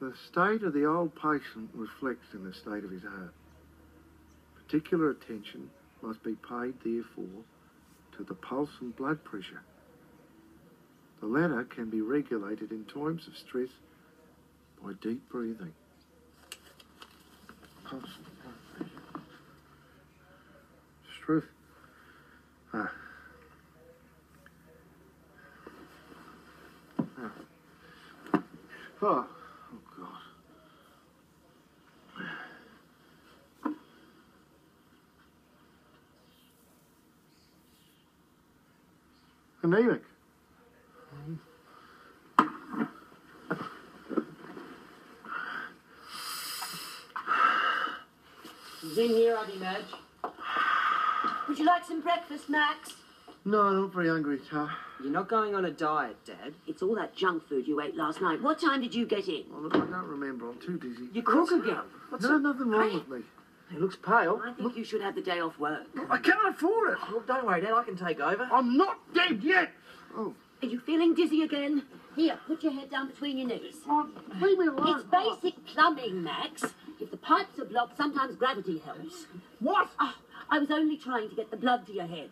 The state of the old patient reflects in the state of his heart. Particular attention must be paid, therefore, to the pulse and blood pressure. The latter can be regulated in times of stress by deep breathing. Pulse and blood pressure. Stress. Ah. Ah. Oh, oh God. Anemic. He's in here, Ugly Madge. Would you like some breakfast, Max? No, I'm not very hungry, Tar. You're not going on a diet, Dad. It's all that junk food you ate last night. What time did you get in? Well, look, I don't remember. I'm too dizzy. You cook again. What's no, up? nothing wrong with me. He looks pale. I think you should have the day off work. I can't afford it. Look, don't worry, Dad. I can take over. I'm not dead yet. Oh, Are you feeling dizzy again? Here, put your head down between your knees. oh leave me alone. It's basic plumbing, Max. If the pipes are blocked, sometimes gravity helps. What? Ah, I was only trying to get the blood to your head.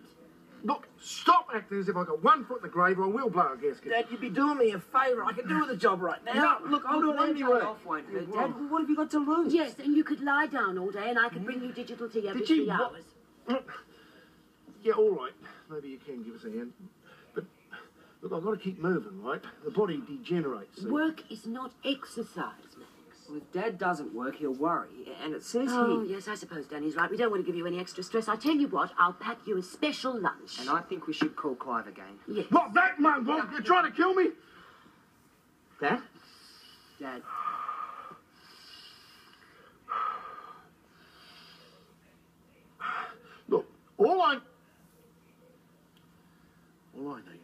Look, stop acting as if I got one foot in the grave or I will blow a gasket. Dad, you'd be doing me a favour. I can do the job right now. No, look, I'll do it one anyway. off won't hurt, Dad. What have you got to lose? Yes, and you could lie down all day and I could bring you digital tea every Did you three what? Mm. Yeah, all right. Maybe you can give us a hand. But look, I've got to keep moving, right? The body degenerates. see? Work is not exercise, Max. Well, if Dad doesn't work, he'll worry. And it says Oh, here... yes, I suppose Danny's right. We don't want to give you any extra stress. I tell you what, I'll pack you a special lunch. And I think we should call Clive again. Yes. What, that man mongrel? You're trying to kill me? Dad? Dad. Look, all I... All I need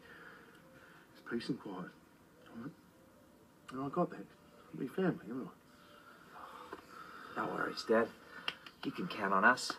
is peace and quiet. All right? And I got that. Me family, haven't I? No worries, Dad. You can count on us.